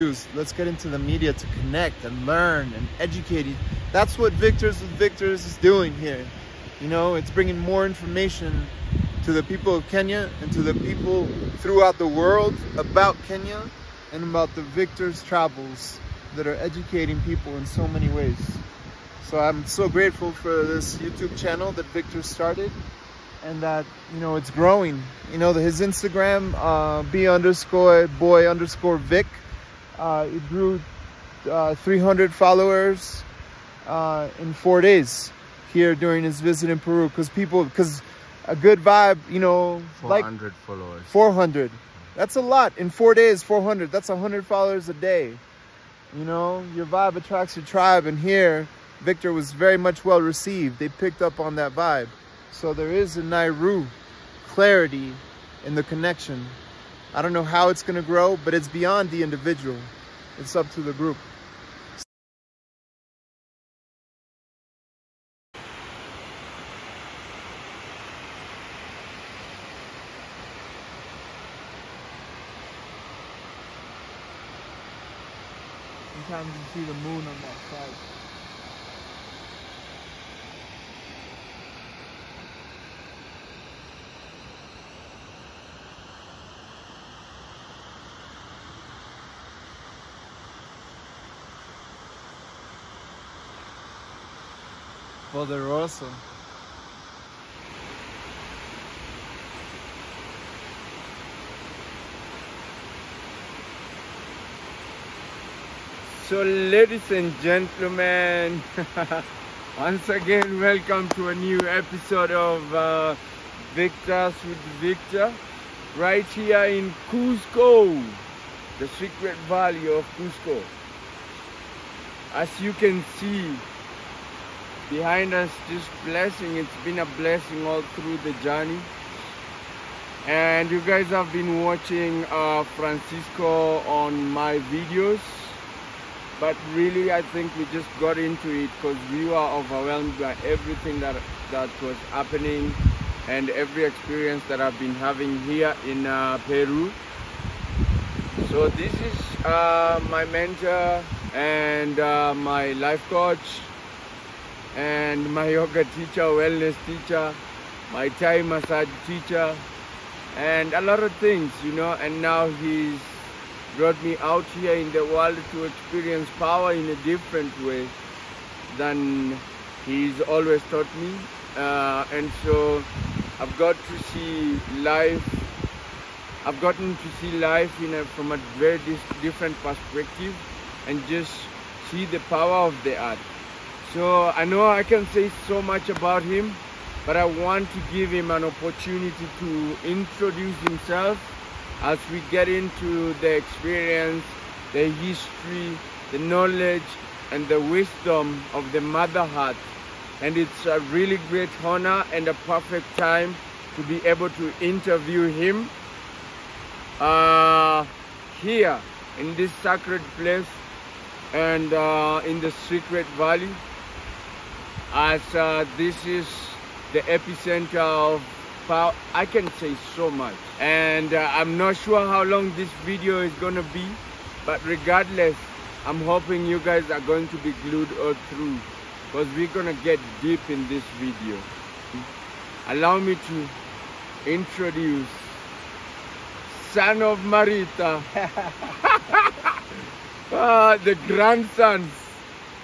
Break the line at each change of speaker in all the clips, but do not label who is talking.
Let's get into the media to connect and learn and educate. That's what Victors with Victors is doing here. You know, it's bringing more information to the people of Kenya and to the people throughout the world about Kenya and about the Victors travels that are educating people in so many ways. So I'm so grateful for this YouTube channel that Victor started and that, you know, it's growing. You know, his Instagram, uh, B underscore boy underscore Vic, uh, it grew uh, 300 followers uh, in four days here during his visit in Peru because people, because a good vibe, you know,
400
like
followers.
400. That's a lot. In four days, 400. That's 100 followers a day. You know, your vibe attracts your tribe. And here, Victor was very much well received. They picked up on that vibe. So there is a Nairu clarity in the connection. I don't know how it's going to grow, but it's beyond the individual. It's up to the group. Sometimes you see the moon on that Poderoso.
So ladies and gentlemen, once again welcome to a new episode of uh, Victors with Victor right here in Cusco, the Sacred Valley of Cusco. As you can see behind us this blessing, it's been a blessing all through the journey. And you guys have been watching uh, Francisco on my videos but really I think we just got into it because we were overwhelmed by everything that that was happening and every experience that I've been having here in uh, Peru. So this is uh, my mentor and uh, my life coach and my yoga teacher, wellness teacher, my Thai massage teacher and a lot of things, you know, and now he's brought me out here in the world to experience power in a different way than he's always taught me. Uh, and so I've got to see life, I've gotten to see life a, from a very different perspective and just see the power of the art. So I know I can say so much about him, but I want to give him an opportunity to introduce himself as we get into the experience, the history, the knowledge, and the wisdom of the Mother Heart. And it's a really great honor and a perfect time to be able to interview him uh, here in this sacred place and uh, in the Sacred Valley as uh, this is the epicenter of power. I can say so much. And uh, I'm not sure how long this video is gonna be but regardless I'm hoping you guys are going to be glued all through because we're gonna get deep in this video. Allow me to introduce son of Marita. Ah, the grandsons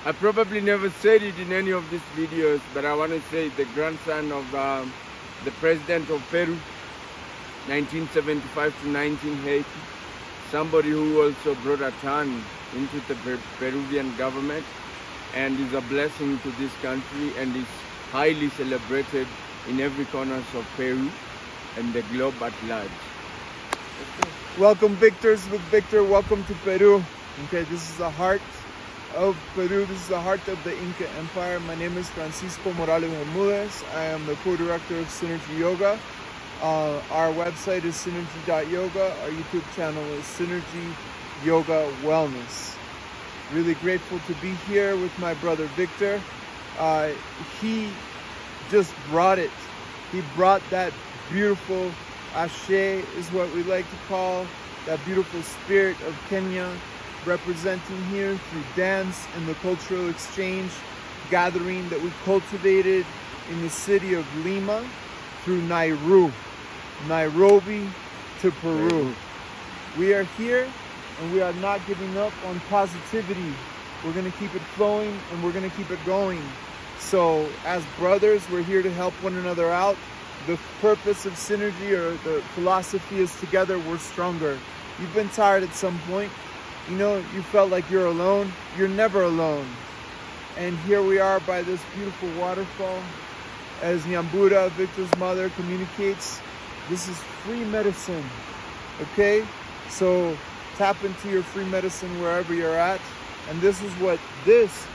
I probably never said it in any of these videos but I want to say the grandson of um, the president of Peru 1975 to 1980. Somebody who also brought a ton into the Peruvian government and is a blessing to this country and is highly celebrated in every corner of Peru and the globe at large.
Welcome Victors with Victor, welcome to Peru. Okay, this is a heart of Peru. This is the heart of the Inca Empire. My name is Francisco Morales Bermudez. I am the co-director of Synergy Yoga. Uh, our website is synergy.yoga. Our YouTube channel is Synergy Yoga Wellness. Really grateful to be here with my brother Victor. Uh, he just brought it. He brought that beautiful ashe is what we like to call that beautiful spirit of Kenya representing here through dance and the cultural exchange gathering that we cultivated in the city of Lima through Nairobi, Nairobi to Peru.
Peru.
We are here and we are not giving up on positivity. We're going to keep it flowing and we're going to keep it going. So, as brothers, we're here to help one another out. The purpose of synergy or the philosophy is together we're stronger. You've been tired at some point. You know, you felt like you're alone. You're never alone. And here we are by this beautiful waterfall. As Nyambura, Victor's mother, communicates, this is free medicine. Okay? So tap into your free medicine wherever you're at. And this is what this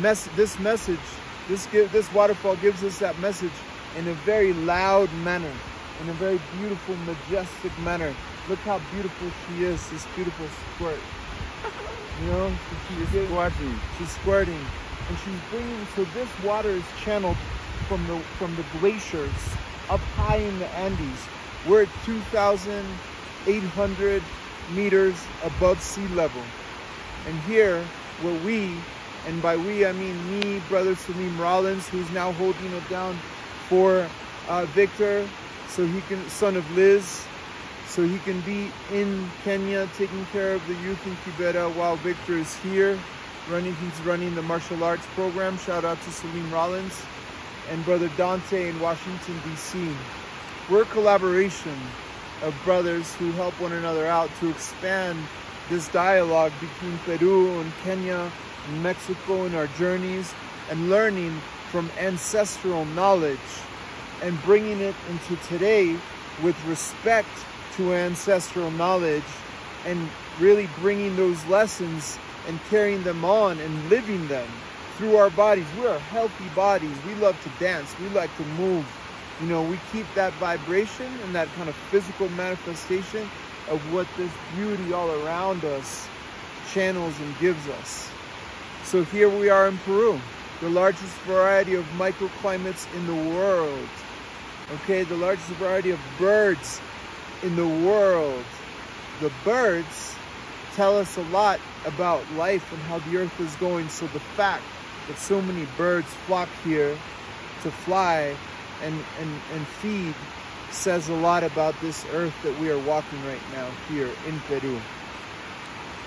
mess this message, this give this waterfall gives us that message in a very loud manner, in a very beautiful, majestic manner. Look how beautiful she is, this beautiful squirt. You know,
She's squatting.
she's squirting, and she's bringing. So this water is channeled from the from the glaciers up high in the Andes. We're at 2,800 meters above sea level, and here, where we, and by we I mean me, brother Salim Rollins, who's now holding it down for uh, Victor, so he can, son of Liz, so he can be in Kenya taking care of the youth in Kibera while Victor is here running he's running the martial arts program. Shout out to Salim Rollins and brother Dante in Washington DC we're a collaboration of brothers who help one another out to expand this dialogue between Peru and Kenya and Mexico in our journeys and learning from ancestral knowledge and bringing it into today with respect to ancestral knowledge and really bringing those lessons and carrying them on and living them through our bodies. We're healthy bodies. We love to dance. We like to move. You know, we keep that vibration and that kind of physical manifestation of what this beauty all around us channels and gives us. So here we are in Peru, the largest variety of microclimates in the world. Okay, the largest variety of birds in the world. The birds tell us a lot about life and how the earth is going. So the fact that so many birds flock here to fly and, and, and feed says a lot about this earth that we are walking right now here in Peru.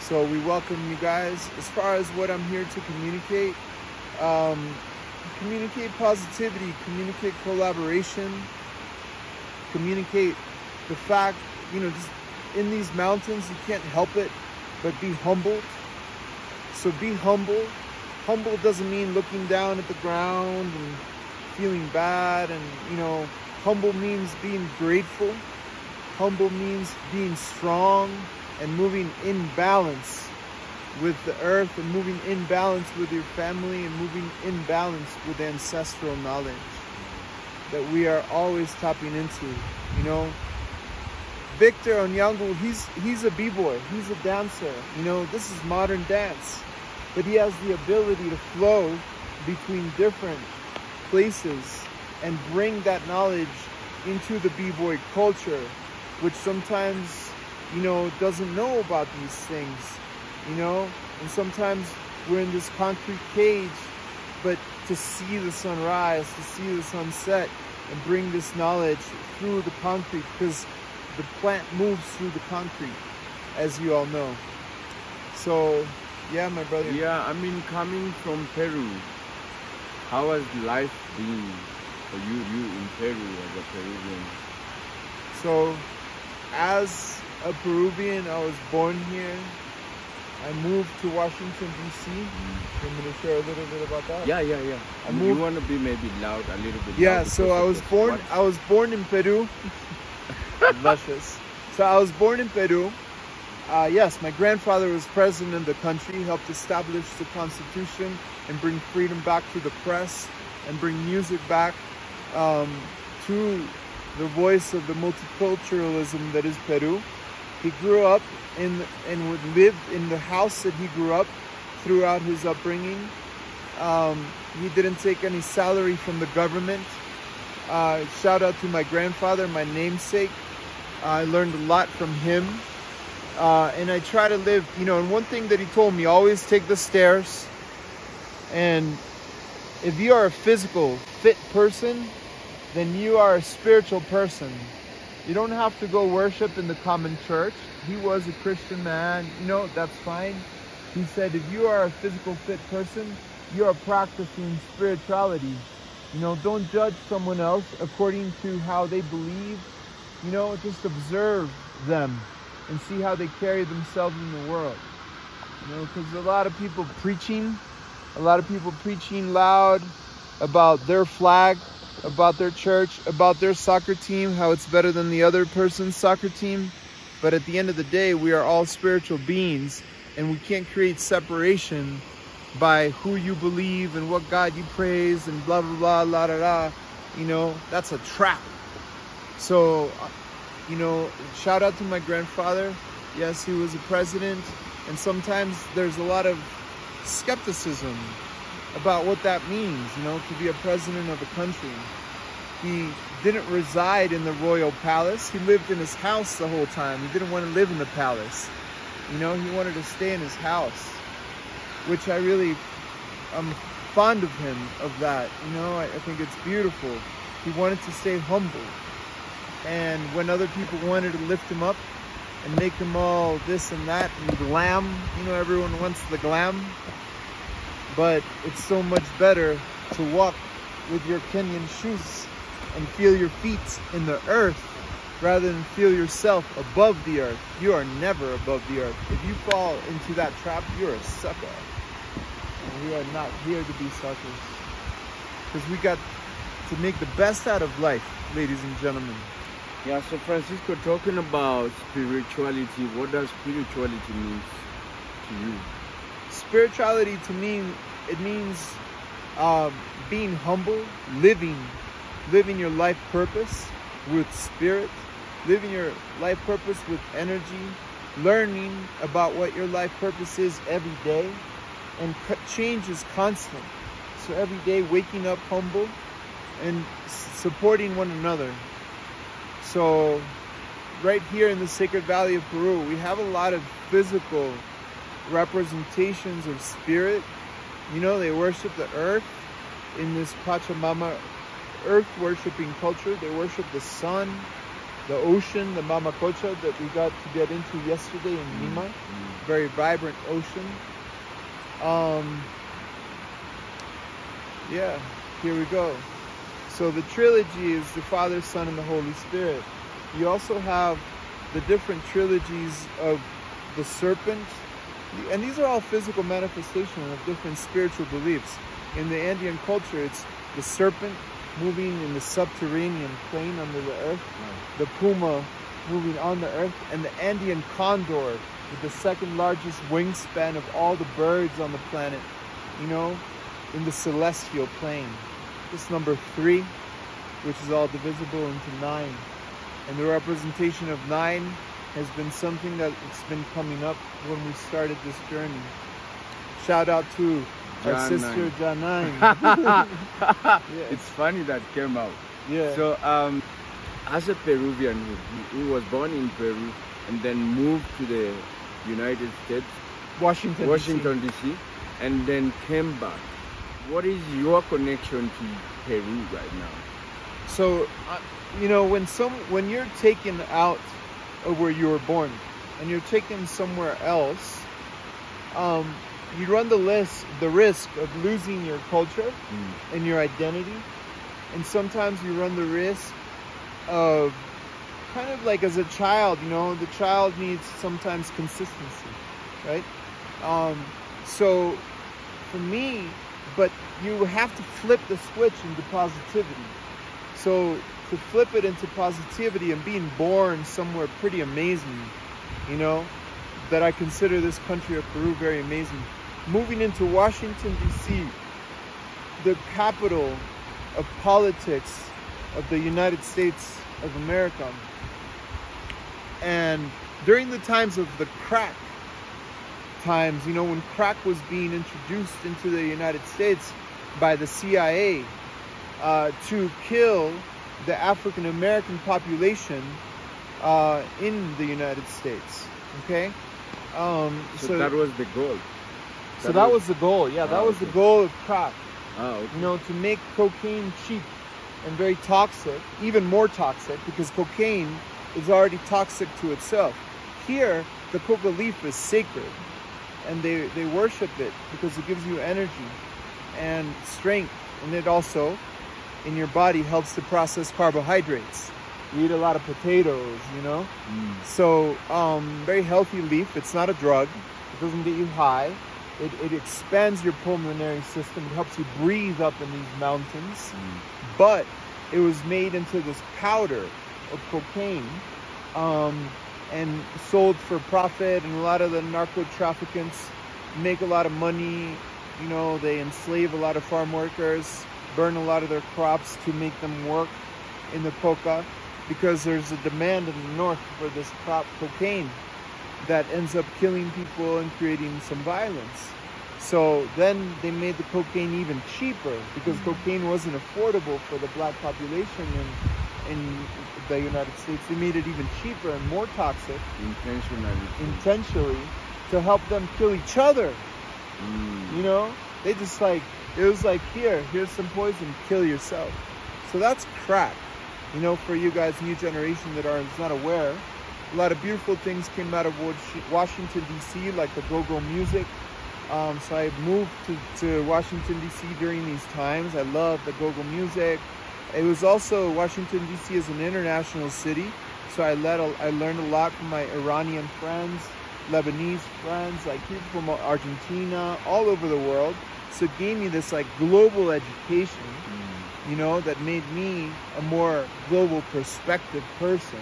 So we welcome you guys. As far as what I'm here to communicate, um, communicate positivity, communicate collaboration, communicate the fact, you know, just in these mountains, you can't help it but be humbled. So be humble. Humble doesn't mean looking down at the ground and feeling bad. And, you know, humble means being grateful. Humble means being strong and moving in balance with the earth and moving in balance with your family and moving in balance with ancestral knowledge that we are always tapping into. You know, Victor Onyango, he's he's a b-boy, he's a dancer. You know, this is modern dance, but he has the ability to flow between different places and bring that knowledge into the b-boy culture, which sometimes you know doesn't know about these things. You know, and sometimes we're in this concrete cage, but to see the sunrise, to see the sunset, and bring this knowledge through the concrete because the plant moves through the concrete, as you all know. So, yeah, my brother.
Yeah, I mean, coming from Peru, how has life been for you, you in Peru as a Peruvian?
So, as a Peruvian, I was born here. I moved to Washington D.C. You want me to share a little bit about that?
Yeah, yeah, yeah.
I
you want to be maybe loud, a little bit.
Yeah, so I was born. I was born in Peru. Luscious. So I was born in Peru. Uh, yes, my grandfather was president of the country, helped establish the Constitution and bring freedom back to the press and bring music back um, to the voice of the multiculturalism that is Peru. He grew up in and would lived in the house that he grew up throughout his upbringing. Um, he didn't take any salary from the government. Uh, shout out to my grandfather, my namesake. I learned a lot from him. uh, and I try to live, you know, and one thing that he told me, always take the stairs. And if you are a physical, fit person, then you are a spiritual person. You don't have to go worship in the common church. He was a Christian man, you know, that's fine. He said, if you are a physical, fit person, you are practicing spirituality. You know, don't judge someone else according to how they believe. You know, just observe them and see how they carry themselves in the world. You know, because a lot of people preaching, a lot of people preaching loud about their flag, about their church, about their soccer team, how it's better than the other person's soccer team. But at the end of the day, we are all spiritual beings and we can't create separation by who you believe and what God you praise and blah, blah, blah, la, da, da. You know, that's a trap. So, you know, shout out to my grandfather. Yes, he was a president. And sometimes there's a lot of skepticism about what that means, you know, to be a president of a country. He didn't reside in the royal palace. He lived in his house the whole time. He didn't want to live in the palace. You know, he wanted to stay in his house, which I really, I'm fond of him of that. You know, I, I think it's beautiful. He wanted to stay humble. And when other people wanted to lift him up and make him all this and that and glam, you know, everyone wants the glam. But it's so much better to walk with your Kenyan shoes and feel your feet in the earth rather than feel yourself above the earth. You are never above the earth. If you fall into that trap, you're a sucker. And we are not here to be suckers. Because we got to make the best out of life, ladies and gentlemen.
Yeah, so Francisco, talking about spirituality, what does spirituality mean to you?
Spirituality to me, it means um, being humble, living, living your life purpose with spirit, living your life purpose with energy, learning about what your life purpose is every day, and change is constant. So every day, waking up humble and supporting one another. So, right here in the Sacred Valley of Peru, we have a lot of physical representations of spirit. You know, they worship the earth in this Pachamama earth worshiping culture. They worship the sun, the ocean, the Mamacocha that we got to get into yesterday in Lima. Mm-hmm. Very vibrant ocean. Um, yeah, here we go. So the trilogy is the Father, Son, and the Holy Spirit. You also have the different trilogies of the serpent, and these are all physical manifestations of different spiritual beliefs. In the Andean culture, it's the serpent moving in the subterranean plane under the earth, the puma moving on the earth, and the Andean condor with the second largest wingspan of all the birds on the planet, you know, in the celestial plane. This number three, which is all divisible into nine. And the representation of nine has been something that's been coming up when we started this journey. Shout out to our sister
nine.
Janine.
It's funny that came out.
yeah.
So, um, as a Peruvian who, who was born in Peru and then moved to the United States,
Washington.
Washington D.C., and then came back, what is your connection to Peru right now?
So, uh, you know, when some when you're taken out of where you were born and you're taken somewhere else, um, you run the list the risk of losing your culture and your identity, and sometimes you run the risk of kind of like as a child, you know, the child needs sometimes consistency, right? Um, so for me, but you have to flip the switch into positivity. So to flip it into positivity and being born somewhere pretty amazing, you know, that I consider this country of Peru very amazing. Moving into Washington D.C., the capital of politics of the United States of America. And during the times of the crack times, you know, when crack was being introduced into the United States by the CIA uh, to kill the African American population uh, in the United States. Okay. Um,
So, that was the goal.
so that was the goal. Yeah, that
Oh,
was the goal of crack.
Ah, okay.
You know, to make cocaine cheap and very toxic, even more toxic, because cocaine is already toxic to itself. Here, the coca leaf is sacred, and they, they worship it because it gives you energy and strength, and it also, in your body, helps to process carbohydrates. You eat a lot of potatoes, you know?
Mm.
So, um, very healthy leaf. It's not a drug. It doesn't get you high. It, it expands your pulmonary system. It helps you breathe up in these mountains.
Mm.
But it was made into this powder of cocaine um, and sold for profit. And a lot of the narco traffickants make a lot of money. You know, they enslave a lot of farm workers, burn a lot of their crops to make them work in the coca because there's a demand in the north for this crop cocaine that ends up killing people and creating some violence. So then they made the cocaine even cheaper because cocaine wasn't affordable for the black population in, in the United States. They made it even cheaper and more toxic
Intentionally.
intentionally to help them kill each other.
Mm.
You know, they just like it was like here, here's some poison, kill yourself. So that's crack. You know, for you guys, new generation that are not aware, a lot of beautiful things came out of Washington D.C., like the go-go music. Um, so I moved to, to Washington D.C. during these times. I love the go-go music. It was also Washington D.C. is an international city, so I let a, I learned a lot from my Iranian friends, Lebanese friends, like people from Argentina, all over the world. So it gave me this like global education,
Mm.
you know, that made me a more global perspective person.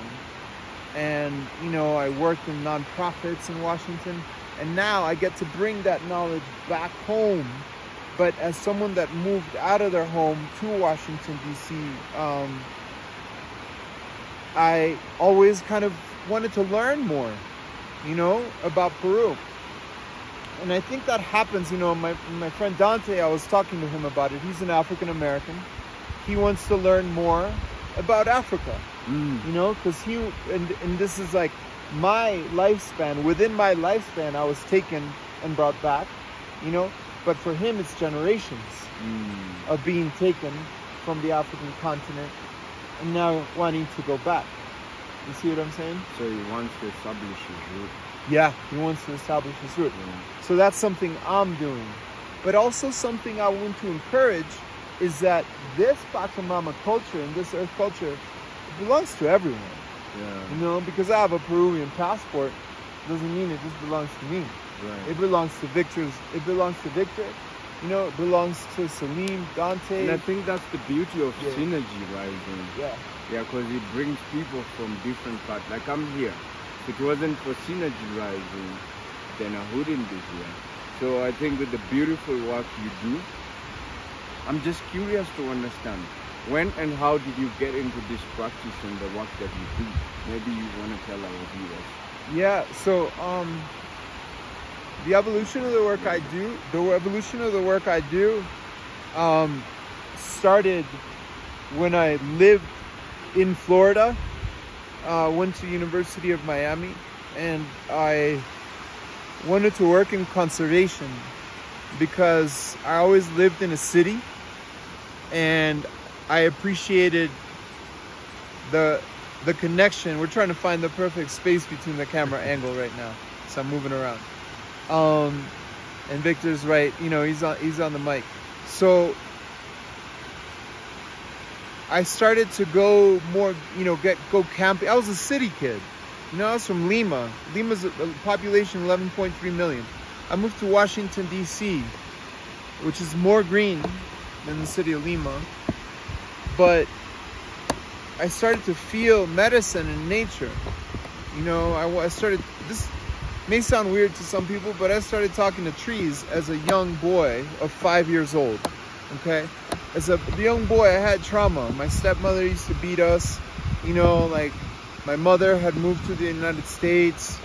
And you know, I worked in nonprofits in Washington, and now I get to bring that knowledge back home. But as someone that moved out of their home to Washington D.C., um, I always kind of wanted to learn more, you know, about Peru. And I think that happens, you know, my, my friend Dante, I was talking to him about it. He's an African American. He wants to learn more about Africa,
Mm.
you know, because he, and, and this is like my lifespan. Within my lifespan, I was taken and brought back, you know, but for him, it's generations
Mm.
of being taken from the African continent and now wanting to go back. You see what I'm saying?
So he wants to establish his root.
Yeah, he wants to establish his root.
Yeah.
So that's something I'm doing. But also something I want to encourage is that this Pachamama culture and this earth culture belongs to everyone.
Yeah.
You know, because I have a Peruvian passport doesn't mean it just belongs to me.
Right.
It belongs to Victor's it belongs to Victor. You know, it belongs to Salim, Dante.
And I think that's the beauty of
Yeah.
synergy rising.
yeah.
Yeah, because it brings people from different parts. Like I'm here. If it wasn't for synergy rising, then I wouldn't be here. So I think with the beautiful work you do, I'm just curious to understand when and how did you get into this practice and the work that you do? Maybe you want to tell our viewers.
Yeah, so um the evolution of the work I do, the evolution of the work I do um started when I lived in Florida. Uh, went to University of Miami and I wanted to work in conservation because I always lived in a city and I appreciated the the connection. We're trying to find the perfect space between the camera angle right now, so I'm moving around. Um, and Victor's right. You know, he's on he's on the mic. So I started to go more. You know, get go camping. I was a city kid. You know, I was from Lima. Lima's a, a population 11.3 million. I moved to Washington D.C., which is more green than the city of Lima, but I started to feel medicine in nature. You know, I, I started, this may sound weird to some people, but I started talking to trees as a young boy of five years old. Okay? As a young boy, I had trauma. My stepmother used to beat us. You know, like my mother had moved to the United States.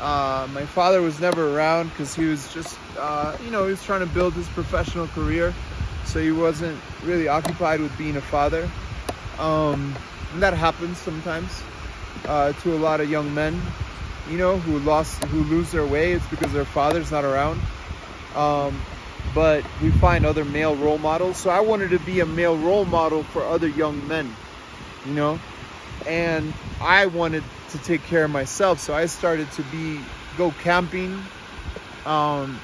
Uh, my father was never around because he was just, uh, you know, he was trying to build his professional career. So he wasn't really occupied with being a father. Um, and that happens sometimes uh, to a lot of young men. You know, who lost, who lose their way. It's because their father's not around. Um, but we find other male role models. So I wanted to be a male role model for other young men, you know, and I wanted to take care of myself. So I started to be go camping. Um,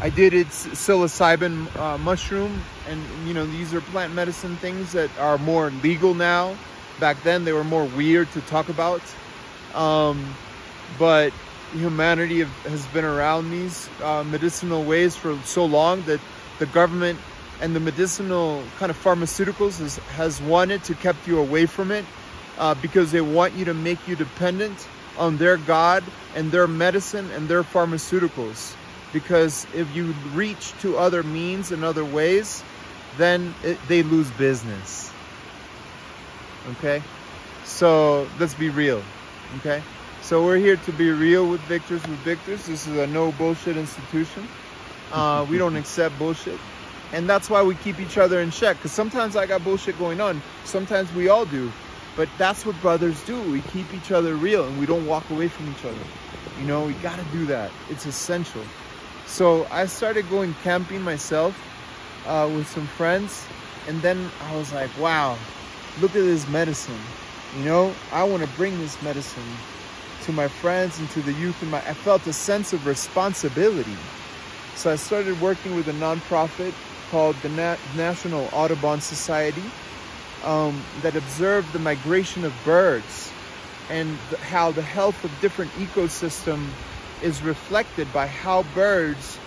I did its psilocybin uh, mushroom, and you know these are plant medicine things that are more legal now. Back then they were more weird to talk about, um, but humanity have, has been around these uh, medicinal ways for so long that the government and the medicinal kind of pharmaceuticals has, has wanted to kept you away from it uh, because they want you to make you dependent on their God and their medicine and their pharmaceuticals. Because if you reach to other means and other ways, then it, they lose business. Okay? So let's be real. Okay? So we're here to be real with victors with victors. This is a no bullshit institution. Uh, we don't accept bullshit. And that's why we keep each other in check. Because sometimes I got bullshit going on. Sometimes we all do. But that's what brothers do. We keep each other real and we don't walk away from each other. You know, we gotta do that. It's essential. So I started going camping myself uh, with some friends. And then I was like, wow, look at this medicine. You know, I want to bring this medicine to my friends and to the youth. And my, I felt a sense of responsibility. So I started working with a nonprofit called the Na- National Audubon Society um, that observed the migration of birds and the, how the health of different ecosystem is reflected by how birds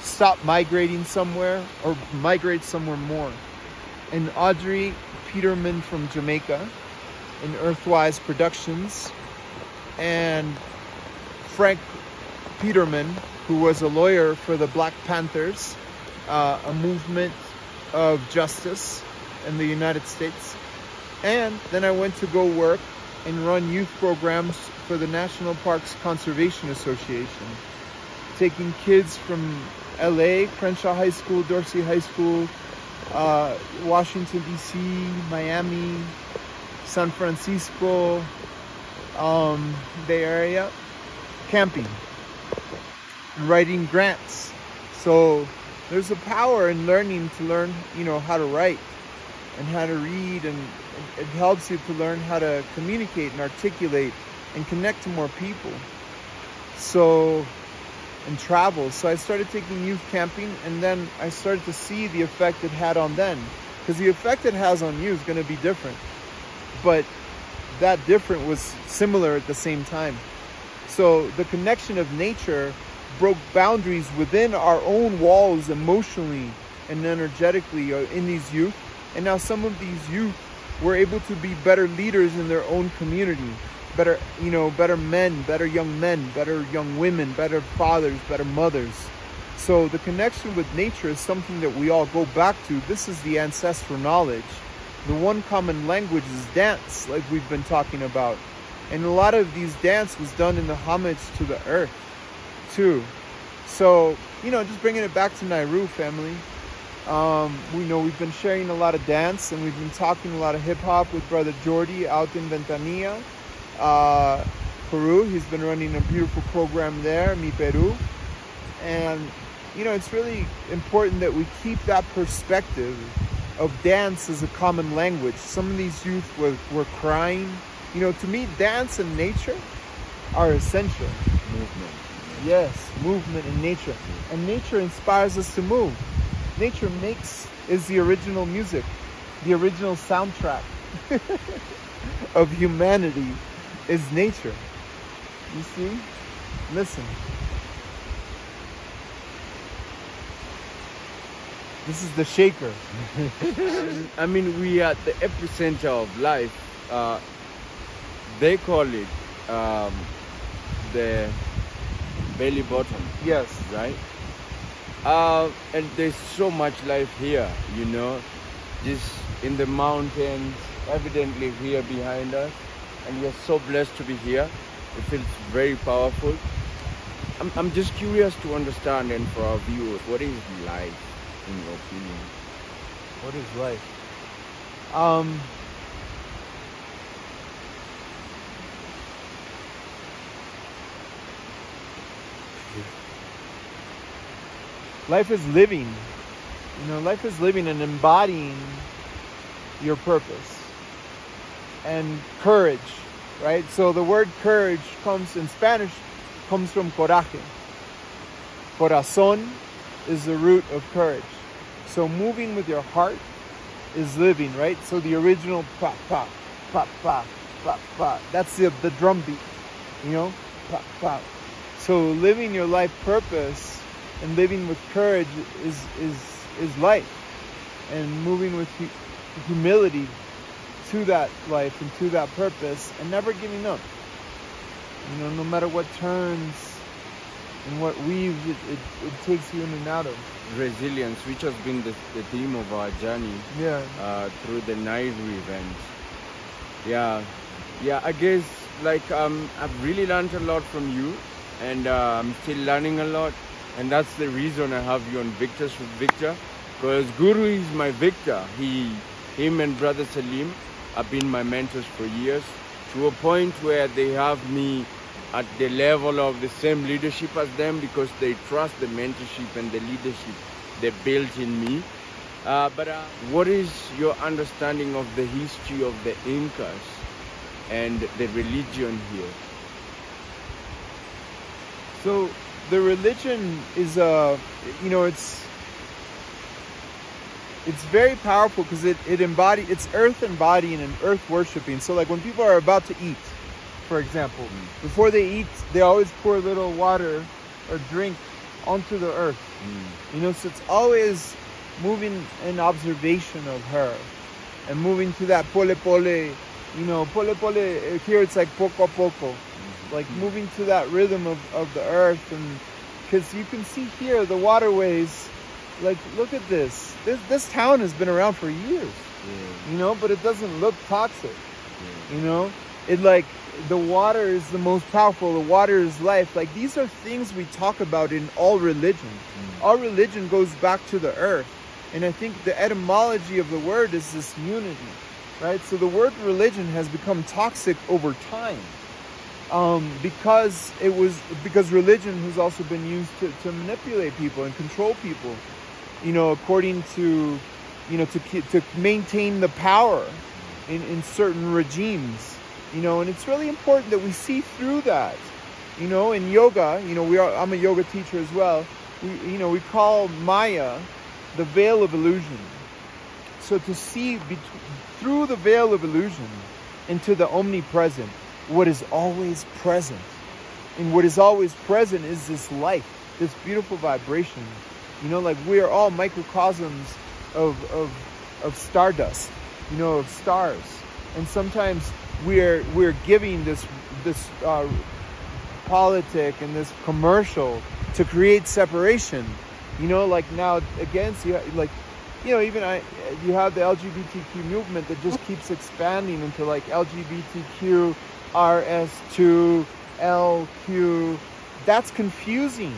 stop migrating somewhere or migrate somewhere more. And Audrey Peterman from Jamaica in Earthwise Productions and Frank Peterman, who was a lawyer for the Black Panthers, uh, a movement of justice in the United States. And then I went to go work and run youth programs for the National Parks Conservation Association, taking kids from LA, Crenshaw High School, Dorsey High School, uh, Washington, D.C., Miami, San Francisco, um, Bay Area, camping, writing grants. So there's a power in learning to learn, you know, how to write and how to read and it helps you to learn how to communicate and articulate and connect to more people. So and travel. So i started taking youth camping and then i started to see the effect it had on them. Because the effect it has on you is going to be different but that different was similar at the same time so the connection of nature broke boundaries within our own walls emotionally and energetically uh, in these youth and now some of these youth were able to be better leaders in their own community. Better, you know, better men, better young men, better young women, better fathers, better mothers. So the connection with nature is something that we all go back to. This is the ancestral knowledge. The one common language is dance, like we've been talking about. And a lot of these dance was done in the homage to the earth, too. So, you know, just bringing it back to Nairu family. Um, we know we've been sharing a lot of dance and we've been talking a lot of hip hop with brother Jordi out in Ventanilla, uh, Peru. He's been running a beautiful program there, Mi Peru. And, you know, it's really important that we keep that perspective of dance as a common language. Some of these youth were, were crying. You know, to me, dance and nature are essential.
Movement.
Yes, movement and nature. And nature inspires us to move nature makes is the original music, the original soundtrack of humanity is nature. You see? Listen. This is the shaker.
I mean, we are the epicenter of life. Uh, they call it um, the belly button.
Yes.
Right? Uh, and there's so much life here, you know, just in the mountains, evidently here behind us. And we are so blessed to be here. It feels very powerful. I'm, I'm just curious to understand and for our viewers, what is life in your opinion?
What is life? Um. Life is living. You know, life is living and embodying your purpose and courage, right? So the word courage comes in Spanish, comes from coraje. Corazón is the root of courage. So moving with your heart is living, right? So the original pa pa pa pa pa pa. That's the the drum beat, you know, pa pa. So living your life purpose and living with courage is is is life, and moving with hu- humility to that life and to that purpose, and never giving up. You know, no matter what turns and what weaves it, it, it takes you in and out of.
Resilience, which has been the, the theme of our journey
Yeah.
uh, through the Nairu event. Yeah, yeah. I guess like um, I've really learned a lot from you, and uh, I'm still learning a lot, and that's the reason I have you on Victors with Victor, because Guru is my Victor. He, him, and Brother Salim have been my mentors for years, to a point where they have me at the level of the same leadership as them because they trust the mentorship and the leadership they built in me. Uh, but uh, what is your understanding of the history of the Incas and the religion here?
So the religion is uh you know it's it's very powerful because it, it embody it's earth embodying and earth worshiping. So like when people are about to eat, for example, before they eat, they always pour a little water or drink onto the earth. Mm. You know, so it's always moving in observation of her and moving to that pole pole, you know, pole pole uh, here it's like poco a poco, mm-hmm. like mm-hmm. moving to that rhythm of, of the earth and because you can see here the waterways, like look at this. This this town has been around for years,
Yeah,
you know, but it doesn't look toxic.
yeah.
You know, it like the water is the most powerful. The water is life. Like these are things we talk about in all religion. All religion goes back to the earth, and I think the etymology of the word is this unity, right? So the word religion has become toxic over time. Um, because it was because religion has also been used to, to manipulate people and control people, you know, according to, you know, to to maintain the power in, in certain regimes, you know, and it's really important that we see through that, you know, in yoga, you know, we are I'm a yoga teacher as well. We, you know, we call Maya the veil of illusion. So to see through the veil of illusion into the omnipresent, what is always present. And what is always present is this life, this beautiful vibration. You know, like we are all microcosms of, of, of stardust, you know, of stars. And sometimes we're, we're giving this, this uh, politic and this commercial to create separation. You know, like now against you, like, you know, even I, you have the LGBTQ movement that just keeps expanding into like LGBTQ, RS2, LQ. That's confusing.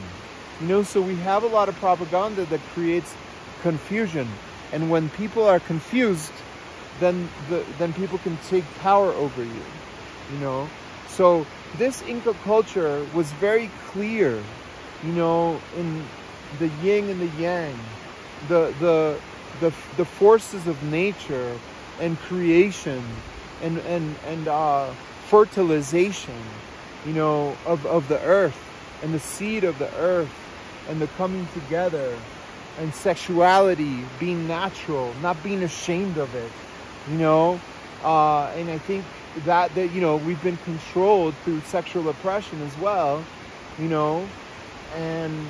You know, so we have a lot of propaganda that creates confusion. And when people are confused, then the, then people can take power over you. You know, so this Inca culture was very clear. You know, in the yin and the yang, the the the the forces of nature and creation and and and uh, fertilization. You know, of of the earth and the seed of the earth and the coming together and sexuality being natural, not being ashamed of it, you know. Uh, and I think that that you know we've been controlled through sexual oppression as well, you know, and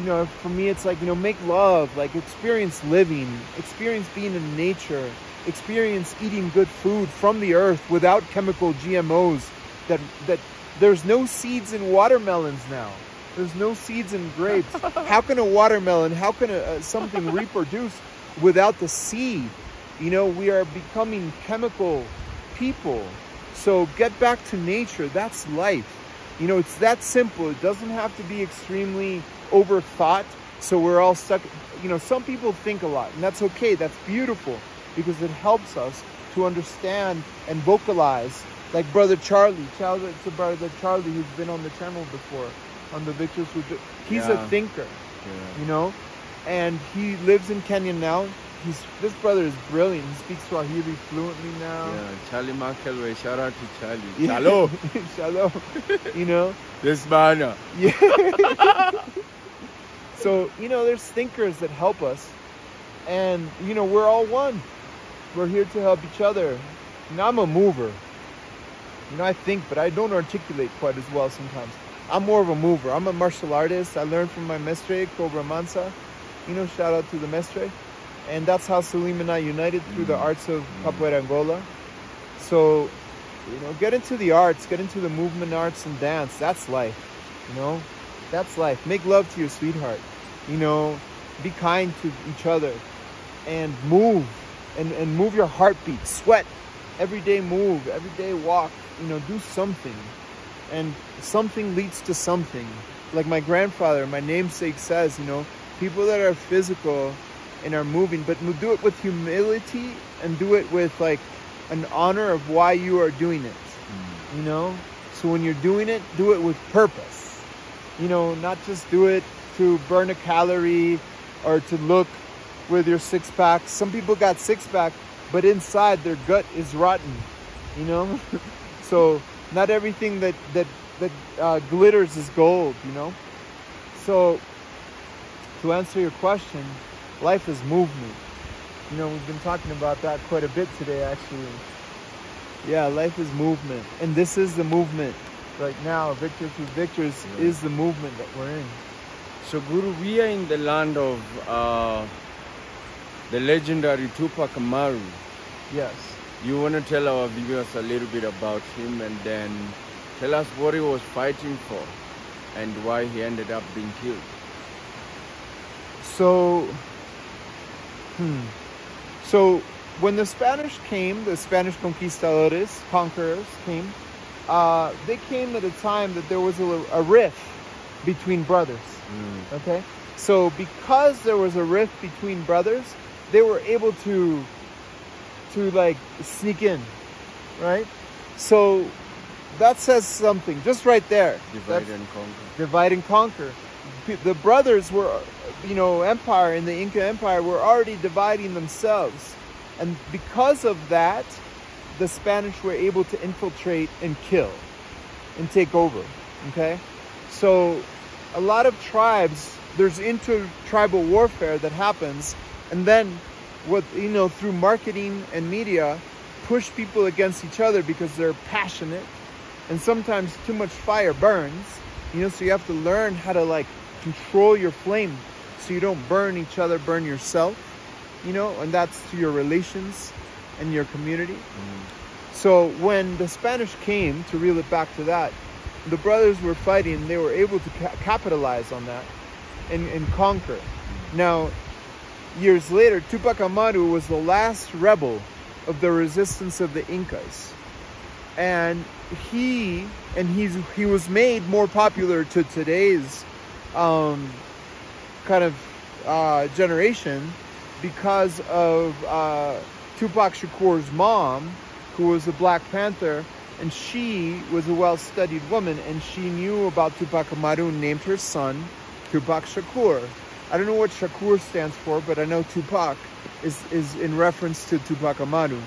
you know for me it's like you know make love, like experience living, experience being in nature, experience eating good food from the earth without chemical GMOs. That that there's no seeds in watermelons now. There's no seeds in grapes. how can a watermelon, how can a, uh, something reproduce without the seed? You know, we are becoming chemical people. So get back to nature. That's life. You know, it's that simple. It doesn't have to be extremely overthought. So we're all stuck. You know, some people think a lot, and that's okay. That's beautiful because it helps us to understand and vocalize. Like Brother Charlie, shout out to Brother Charlie who's been on the channel before, on the Victors. He's
Yeah.
a thinker.
Yeah.
you know, and he lives in Kenya now. He's this brother is brilliant. He speaks Swahili fluently now.
Yeah, Charlie McElway, shout out to Charlie.
Yeah.
Hello,
Shalom. you know,
this man. Uh.
yeah. so you know, there's thinkers that help us, and you know, we're all one. We're here to help each other. And I'm a mover. You know, I think, but I don't articulate quite as well sometimes. I'm more of a mover. I'm a martial artist. I learned from my mestre, Cobra Mansa. You know, shout out to the mestre. And that's how Salim and I united through the
Mm.
arts of Capoeira Angola. So, you know, get into the arts, get into the movement arts and dance. That's life. You know, that's life. Make love to your sweetheart. You know, be kind to each other and move and, and move your heartbeat. Sweat. Every day move. Every day walk. You know, do something. And something leads to something. Like my grandfather, my namesake says, you know, people that are physical and are moving, but do it with humility and do it with like an honor of why you are doing it you know? So when you're doing it do it with purpose. You know not just do it to burn a calorie or to look with your six pack some people got six pack but inside their gut is rotten you know? So not everything that that that uh, glitters is gold you know? So to answer your question life is movement you know we've been talking about that quite a bit today actually yeah, life is movement. And this is the movement right now. Victors with Victors
Yeah.
is the movement that we're in.
So, Guru, we are in the land of uh, the legendary Tupac Amaru.
Yes.
You want to tell our viewers a little bit about him and then tell us what he was fighting for and why he ended up being killed.
So, hmm. So, when the Spanish came, the Spanish conquistadores, conquerors came, uh, they came at a time that there was a, a rift between brothers. Okay? So because there was a rift between brothers, they were able to to like sneak in, right? So that says something just right there.
Divide
That's-
and conquer.
divide and conquer. The brothers were, you know, empire in the Inca Empire were already dividing themselves, and because of that, the Spanish were able to infiltrate and kill, and take over. Okay, so a lot of tribes there's inter-tribal warfare that happens, and then what you know through marketing and media push people against each other because they're passionate and sometimes too much fire burns you know so you have to learn how to like control your flame so you don't burn each other burn yourself you know and that's to your relations and your community. So when the spanish came to reel it back to that the brothers were fighting they were able to ca- capitalize on that and, and conquer. Now years later tupac amaru was the last rebel of the resistance of the incas. And he and he's he was made more popular to today's um, kind of uh, generation because of uh, Tupac Shakur's mom, who was a Black Panther, and she was a well-studied woman, and she knew about Tupac Amaru and named her son Tupac Shakur. I don't know what Shakur stands for, but I know Tupac is, is in reference to Tupac Amaru.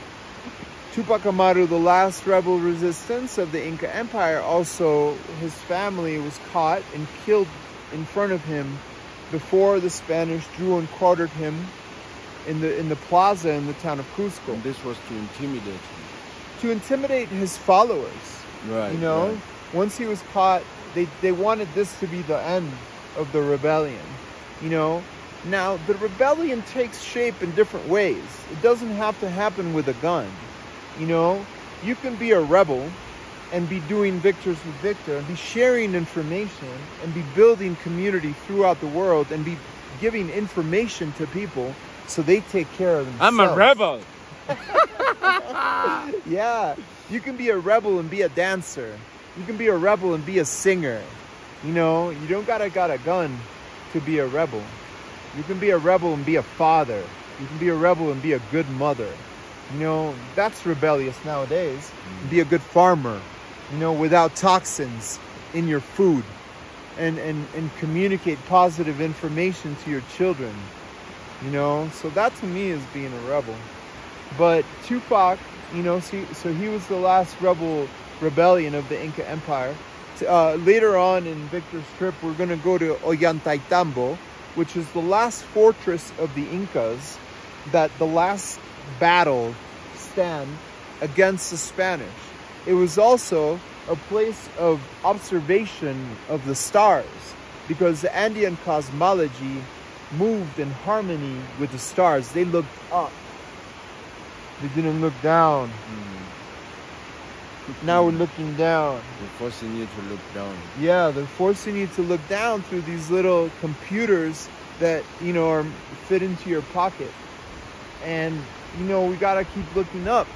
Tupac Amaru, the last rebel resistance of the Inca Empire, also his family was caught and killed in front of him before the Spanish drew and quartered him in the in the plaza in the town of Cusco
And this was to intimidate him.
to intimidate his followers.
Right.
You know,
right.
once he was caught, they they wanted this to be the end of the rebellion. You know, now the rebellion takes shape in different ways. It doesn't have to happen with a gun. You know, you can be a rebel and be doing victors with Victor and be sharing information and be building community throughout the world and be giving information to people so they take care of themselves.
I'm a rebel.
Yeah, you can be a rebel and be a dancer. You can be a rebel and be a singer. You know, you don't gotta got a gun to be a rebel. You can be a rebel and be a father. You can be a rebel and be a good mother. You know, that's rebellious nowadays. Be a good farmer. You know, without toxins in your food. and, and, and communicate positive information to your children. You know, so that to me is being a rebel. But Tupac, you know, see, so he was the last rebel rebellion of the Inca Empire. Uh, later on in Victor's trip, we're going to go to Ollantaytambo, which is the last fortress of the Incas that the last battle stand against the Spanish. It was also a place of observation of the stars because the Andean cosmology moved in harmony with the stars. They looked up. They didn't look down.
Mm.
Now we're looking down.
They're forcing you to look down.
Yeah, they're forcing you to look down through these little computers that, you know, are fit into your pocket. And, you know, we got to keep looking up.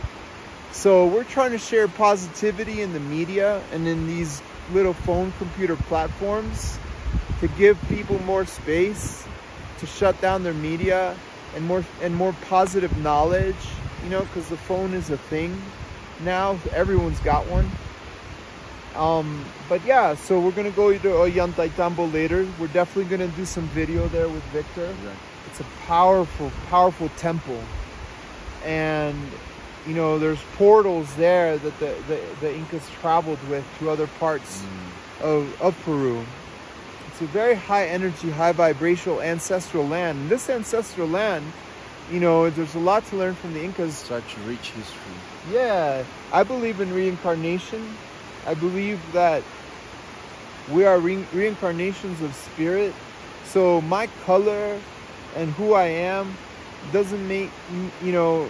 So we're trying to share positivity in the media and in these little phone computer platforms to give people more space to shut down their media and more and more positive knowledge, you know, because the phone is a thing now. Everyone's got one. Um, but yeah, so we're gonna go to Ollantaytambo later. We're definitely gonna do some video there with Victor.
Yeah.
It's a powerful, powerful temple, and you know there's portals there that the, the, the Incas traveled with to other parts
Mm.
of, of Peru. It's a very high energy, high vibrational ancestral land. And this ancestral land, you know, there's a lot to learn from the Incas.
Such rich history.
Yeah, I believe in reincarnation. I believe that we are re- reincarnations of spirit. So my color and who I am doesn't make, you know,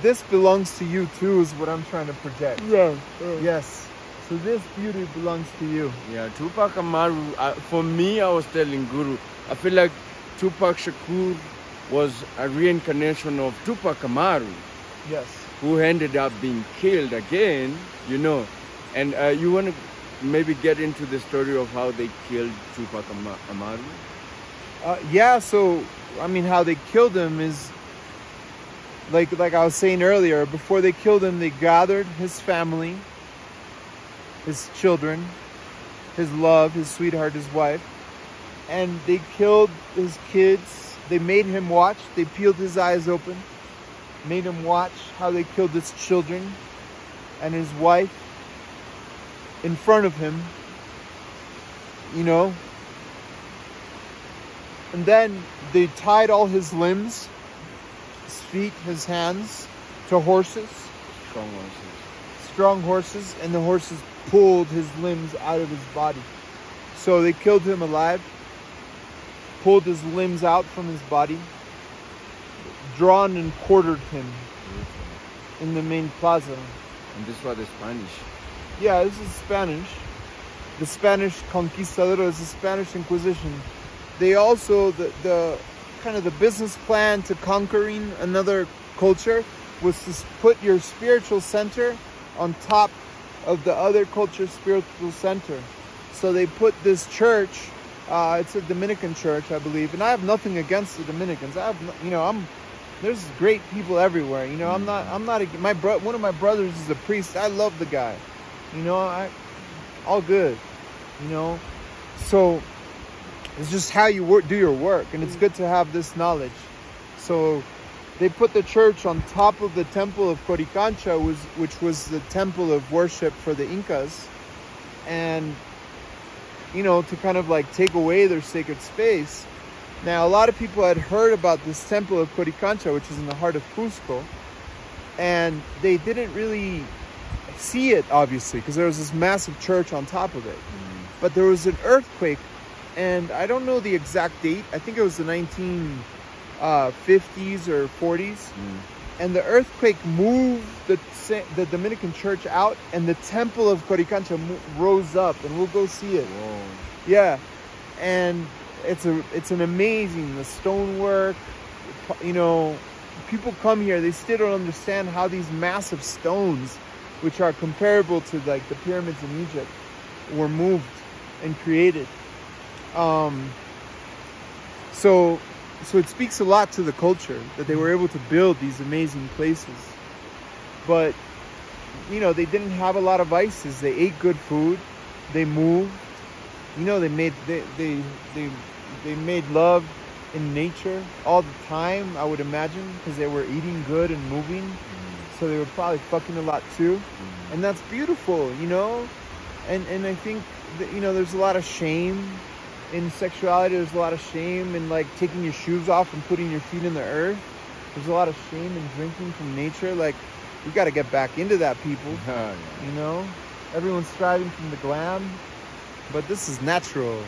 this belongs to you too, is what I'm trying to project.
Yeah.
Yes. So this beauty belongs to you.
Yeah, Tupac Amaru, uh, for me, I was telling Guru, I feel like Tupac Shakur was a reincarnation of Tupac Amaru,
Yes.
who ended up being killed again, you know. And uh, you want to maybe get into the story of how they killed Tupac Ama- Amaru?
Uh, yeah, so I mean, how they killed him is like like I was saying earlier. Before they killed him, they gathered his family, his children, his love, his sweetheart, his wife, and they killed his kids. They made him watch. They peeled his eyes open, made him watch how they killed his children and his wife in front of him. You know, and then they tied all his limbs, feet, his hands to horses,
Strong horses.
strong horses, and the horses pulled his limbs out of his body. So they killed him alive, pulled his limbs out from his body, drawn and quartered him in the main plaza.
And this was the Spanish.
Yeah, this is Spanish. The Spanish conquistadores, the Spanish Inquisition. They also the the kind of the business plan to conquering another culture was to put your spiritual center on top of the other culture's spiritual center. So they put this church. Uh, it's a Dominican church, I believe, and I have nothing against the Dominicans. I have, you know, I'm there's great people everywhere. You know, I'm not, I'm not. A, my bro, one of my brothers is a priest. I love the guy. You know, I, all good. You know, so it's just how you work, do your work, and it's good to have this knowledge. So they put the church on top of the temple of Coricancha, which was the temple of worship for the Incas, and you know to kind of like take away their sacred space. Now a lot of people had heard about this temple of Coricancha, which is in the heart of Cusco, and they didn't really see it obviously because there was this massive church on top of it. Mm. But there was an earthquake, and I don't know the exact date. I think it was the 1950s or 40s.
Mm.
And the earthquake moved the the Dominican church out, and the temple of Coricancha rose up, and we'll go see it.
Whoa.
Yeah, and it's a it's an amazing the stonework. You know, people come here. They still don't understand how these massive stones, which are comparable to like the pyramids in Egypt, were moved and created. Um, so, so it speaks a lot to the culture that they were able to build these amazing places. But you know, they didn't have a lot of vices. They ate good food. They moved. you know, they made they they they they made love in nature all the time. I would imagine because they were eating good and moving, so they were probably fucking a lot too, and that's beautiful, you know. And and I think that you know, there's a lot of shame in sexuality. There's a lot of shame in like taking your shoes off and putting your feet in the earth. There's a lot of shame in drinking from nature. Like we got to get back into that, people.
Oh, yeah.
You know, everyone's striving from the glam, but this is natural.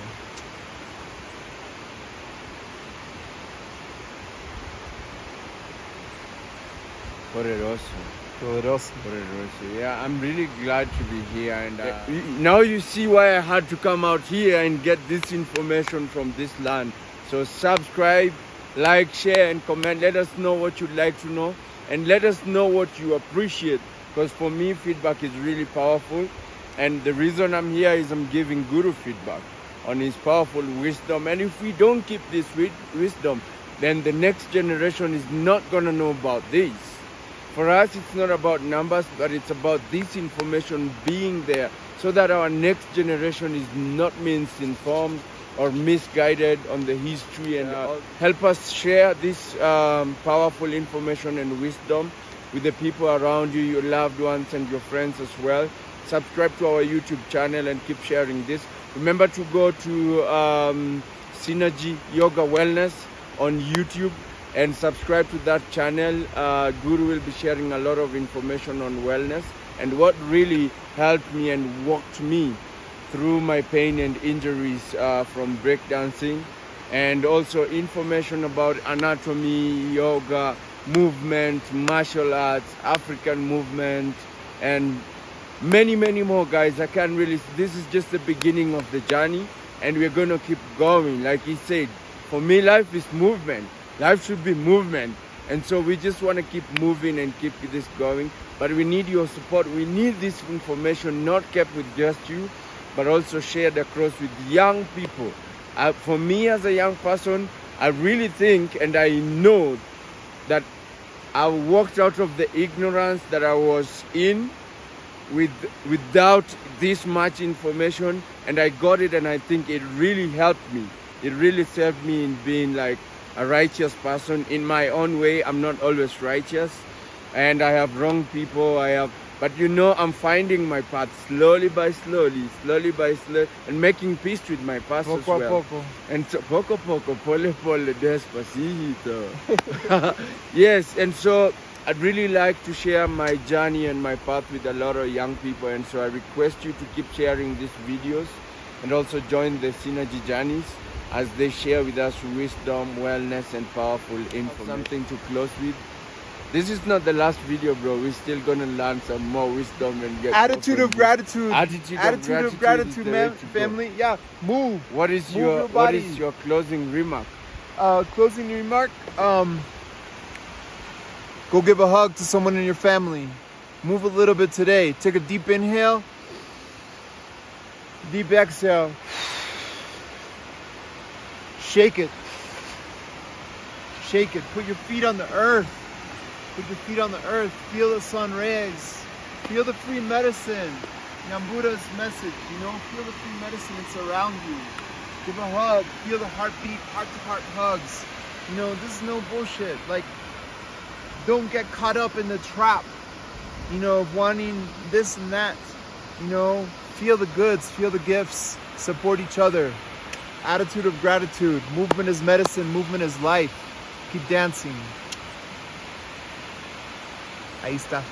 Poderoso.
Poderoso.
Poderoso. Yeah, I'm really glad to be here. And uh, now you see why I had to come out here and get this information from this land. So subscribe, like, share, and comment. Let us know what you'd like to know, and let us know what you appreciate. Because for me, feedback is really powerful. And the reason I'm here is I'm giving Guru feedback on his powerful wisdom. And if we don't keep this wisdom, then the next generation is not gonna know about this. For us, it's not about numbers, but it's about this information being there so that our next generation is not misinformed or misguided on the history and uh, help us share this um, powerful information and wisdom with the people around you, your loved ones, and your friends as well. Subscribe to our YouTube channel and keep sharing this. Remember to go to um, Synergy Yoga Wellness on YouTube and subscribe to that channel. Uh, Guru will be sharing a lot of information on wellness and what really helped me and walked me through my pain and injuries uh, from breakdancing and also information about anatomy, yoga, movement, martial arts, African movement, and many, many more guys. I can't really, this is just the beginning of the journey and we're going to keep going. Like he said, for me, life is movement. Life should be movement. And so we just want to keep moving and keep this going. But we need your support. We need this information not kept with just you, but also shared across with young people. Uh, for me as a young person, I really think and I know that I walked out of the ignorance that I was in with without this much information and I got it and I think it really helped me. It really served me in being like a righteous person in my own way. I'm not always righteous and I have wrong people. I have but you know I'm finding my path slowly by slowly, slowly by slowly and making peace with my past as
Poco a
well.
poco.
And so, poco poco, pole pole, despacito. yes, and so I'd really like to share my journey and my path with a lot of young people. And so I request you to keep sharing these videos and also join the Synergy Journeys as they share with us wisdom, wellness, and powerful information. Something to close with. This is not the last video, bro. We're still gonna learn some more wisdom and get
Attitude of gratitude.
Attitude,
Attitude
of
of
gratitude,
gratitude,
is the
man.
way go.
Family. Yeah. Move.
What is
Move
your
your
what is your closing remark?
uh, closing remark um, go give a hug to someone in your family move a little bit today take a deep inhale deep exhale shake it. Shake it. Put your feet on the earth. Put your feet on the earth. Feel the sun rays feel the free medicine. Nyambuda's message you know? Feel the free medicine that's around you. Give a hug, feel the heartbeat, heart to heart hugs. You know, this is no bullshit. Like, don't get caught up in the trap, you know, of wanting this and that. You know, feel the goods, feel the gifts, support each other. Attitude of gratitude. Movement is medicine, movement is life. Keep dancing. Ahí está.